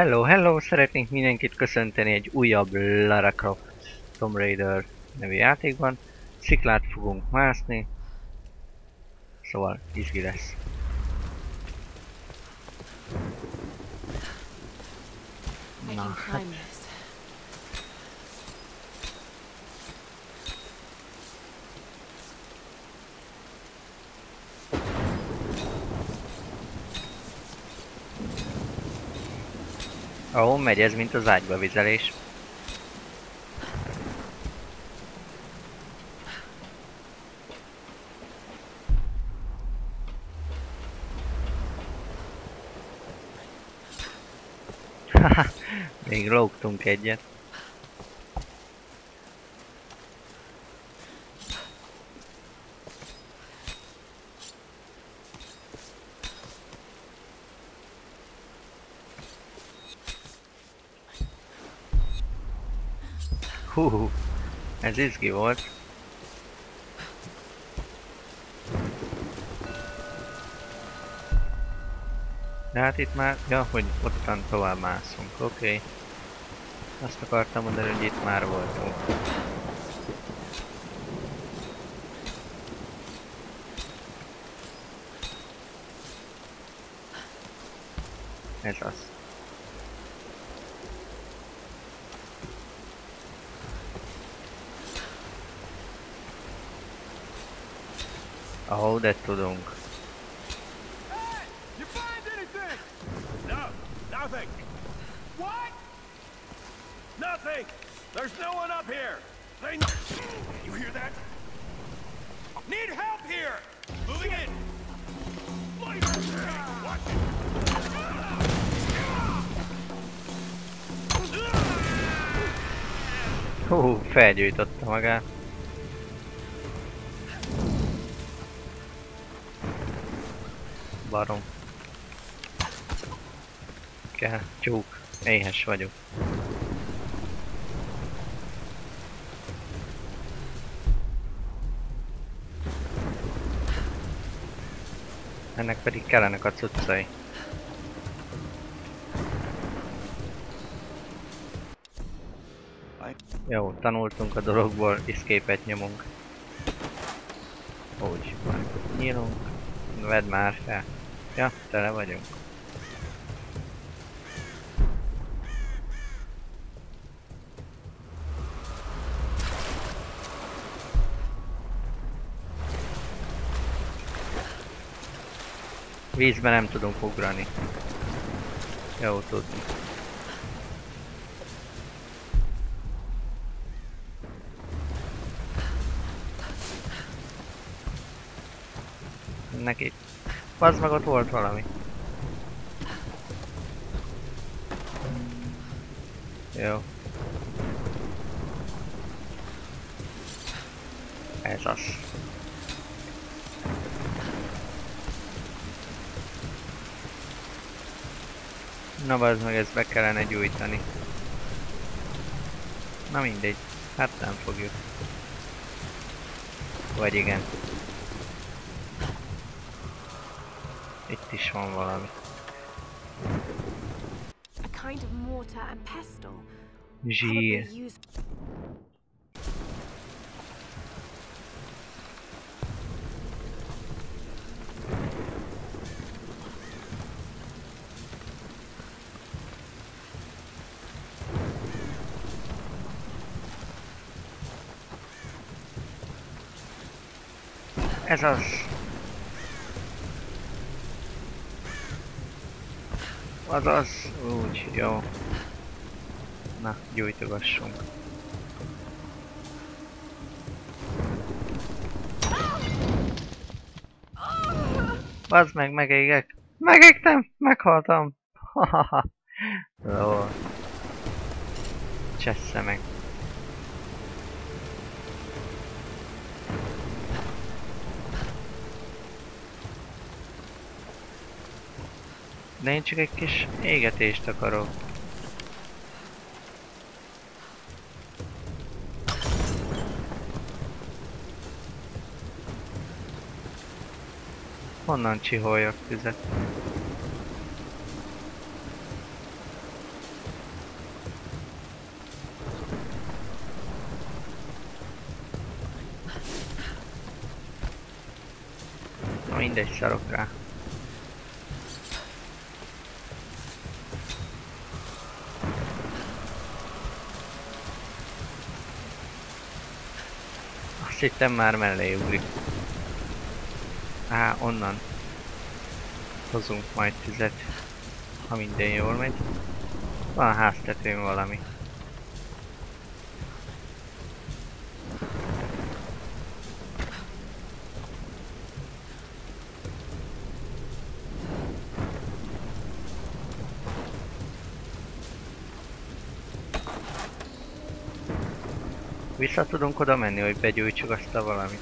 Hello, hello! Szeretnénk mindenkit köszönteni egy újabb Lara Croft Tomb Raider nevű játékban. Sziklát fogunk mászni. Szóval izgi lesz. Na, hát Ó, megy ez, mint az ágyba vizelés. Még lógtunk egyet. Hú, ez izgi volt. De hát itt már, ja, hogy ottan tovább mászunk, oké. Okay. Azt akartam mondani, hogy itt már voltunk. Ez az. Ahol de tudunk. Hey! You find anything? No, nothing. What? Nothing. There's no one up here. They. You hear that? Need help here. Moving in. Watch it. Hú, felgyújtotta magát. Barom. Kell, csúk. Éhes vagyok. Ennek pedig kellenek a cuccai. Jó, tanultunk a dologból, escape-et nyomunk. Úgy, nyílunk. Vedd már fel. Ja, tele vagyunk. Vízbe nem tudunk ugrani. Jó tudni. Neki. Az meg ott volt valami. Jó. Ez az. Na bazd meg, ezt be kellene gyújtani. Na mindegy. Hát nem fogjuk. Vagy igen. Itt is van valami. A kind of mortar and pestle. Zsír. Ez az. Azaz. Úgy, jó. Na, gyújtogassunk. Bazd meg, megégek. Megégtem! Meghaltam! Hahaha. Jó. Csessze meg. De én csak egy kis égetést akarok. Honnan csiholjak tüzet? Na mindegy, szarok rá. Azt hittem már mellé ugrik. Á, onnan. Hozunk majd tüzet, ha minden jól megy. Van háztetőn valami. Vissza tudunk oda menni, hogy begyújtsuk azt a valamit?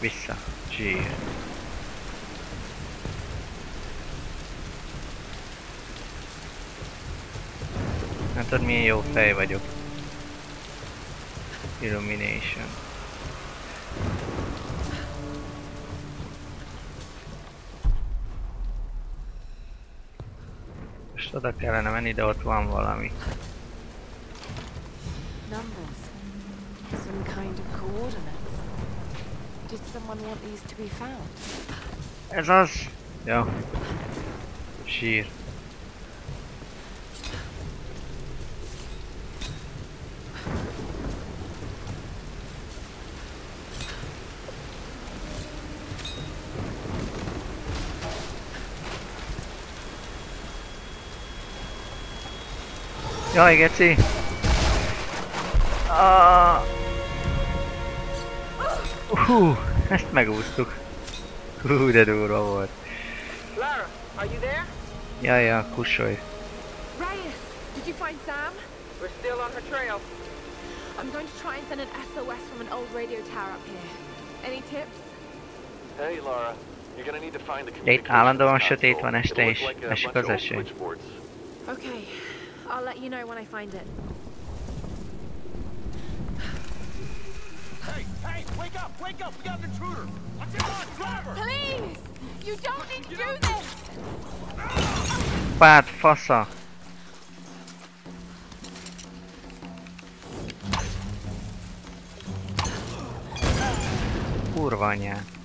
Vissza. Zsír. Tudod milyen jó fej vagyok. Illumination. Most oda kellene menni, de ott van valami. Numbers. Some kind of coordinates. Did someone want these to be found? Ez az! Jó. Sír. Jaj, geci! Ah. Hú, ezt megúsztuk. Hú, de durva volt. Lara, are you there? Jaj, ja, kussolj. Reyes, did you find Sam? We're still on her trail. I'm going to try and send an SOS from an old radio tower up here. Any tips? Hey, Laura. You're gonna need to find the De itt communications állandóan console. sötét van este is. a Esik az eső. Okay, I'll let you know when I find it. Hey, hey, wake up, wake up! We got an intruder! It on, driver? Please! You don't need to do this! Párt fasza! Kurva anyját.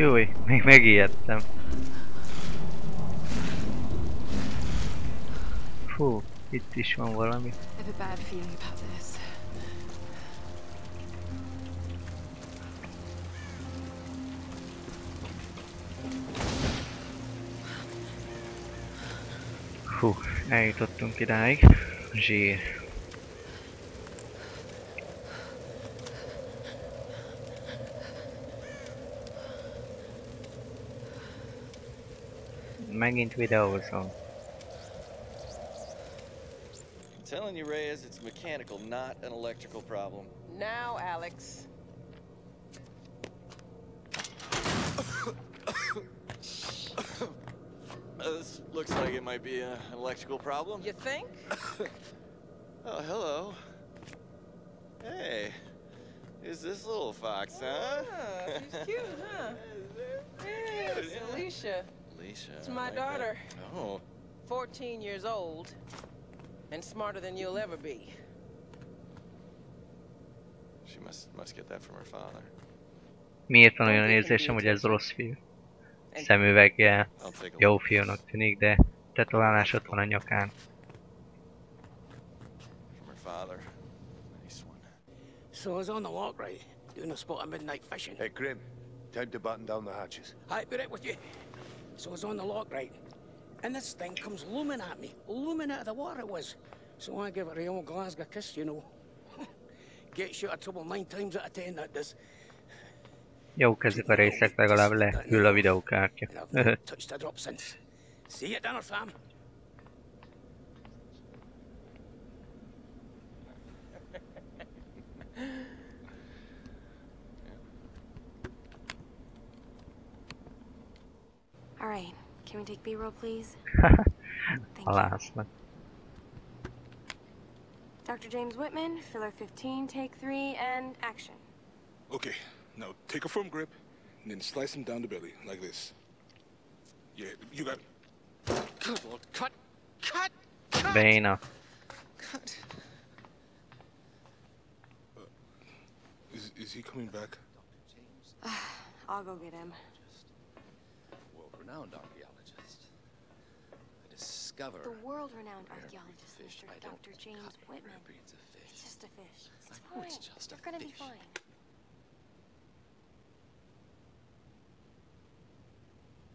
Júj, még megijedtem. Fú, itt is van valami. Hú, eljutottunk idáig. Zsír. Megint videózom. I'm telling you, Reyes, it's mechanical, not an electrical problem. Now, Alex. Uh, this looks like it might be a, an electrical problem. You think? Oh, hello. Hey, is this little fox, huh? Ah, she's cute, huh? Yeah, it's Alicia. Alicia. It's my like daughter. that. Oh, 14 years old. And smarter than you'll ever be. she must must get that from her father. Miért van olyan érzésem, hogy ez rossz fiú? Szemüveggel, I'll take a jó look. fiúnak tűnik, de tetoválás ott van a nyakán. From her father. So I was on the lock, right? Doing a spot of midnight fishing. Hey, Grim. Time to button down the hatches. I put it with you. So I was on the lock, right? And this thing comes looming at me, looming out of the water it was. So I give it a old Glasgow kiss, you know. Get you out of trouble nine times out of ten, that does. Jók ezek a részek, legalább lehűl a videókártya. And I've not touched a drop since. See you at dinner, fam. All right. Can we take B-roll, please? Thank you. Halásznak. Dr. James Whitman, filler 15, take three, and action. Okay, now take a firm grip and then slice him down the belly like this. Yeah, you got. Good lord, cut! Cut! Cut! Béna. Cut! Uh, is, is he coming back? I'll go get him. World-renowned archaeologist. I discover The world-renowned archaeologist, fish. Mr. I don't Dr. James Whitman. It's just a fish. It's fine. it's just a You're gonna be fish. fine.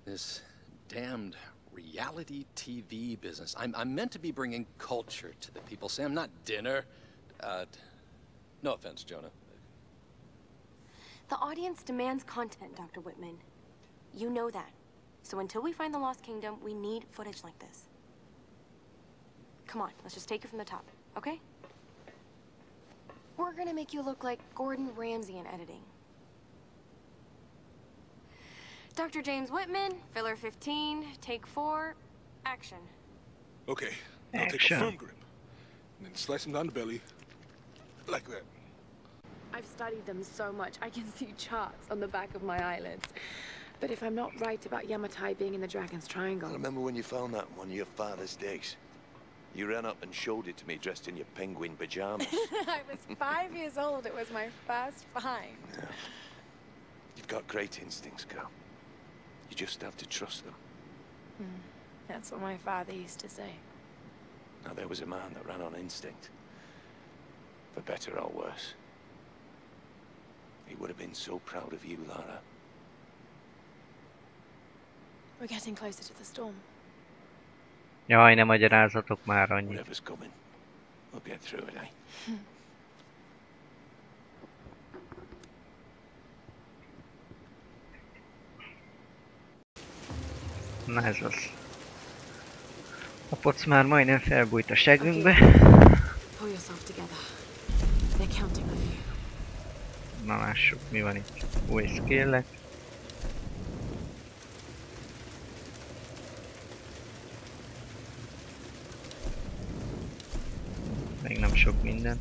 This damned reality TV business. I'm, I'm meant to be bringing culture to the people, Sam, not dinner. Uh, no offense, Jonah. The audience demands content, Dr. Whitman. You know that. So until we find the Lost Kingdom, we need footage like this. Come on, let's just take it from the top, okay? We're gonna make you look like Gordon Ramsay in editing. Dr. James Whitman, filler 15, take four, action. Okay, now take a firm grip and then slice him down the belly like that. I've studied them so much, I can see charts on the back of my eyelids. But if I'm not right about Yamatai being in the Dragon's Triangle... I Triangle, remember when you found that in one of your father's digs. You ran up and showed it to me dressed in your penguin pajamas. I was five years old. It was my first find. You've got great instincts, girl. You just have to trust them. Hmm. That's what my father used to say. Now, there was a man that ran on instinct. For better or worse. He would have been so proud of you, Lara. We're getting closer to the storm. Jaj, ne magyarázatok már annyit. Whatever's coming, we'll get through it, eh? Na ez az. A poc már majdnem felbújt a segünkbe. Pull yourself together. They're counting on you. Na lássuk, mi van itt. Új skillek. Még nem sok minden.